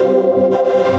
you